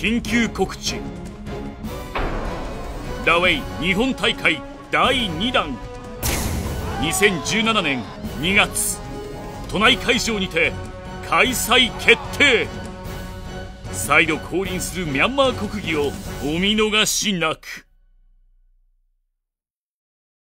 緊急告知。ラウェイ日本大会第2弾。2017年2月。都内会場にて開催決定。再度降臨するミャンマー国技をお見逃しなく。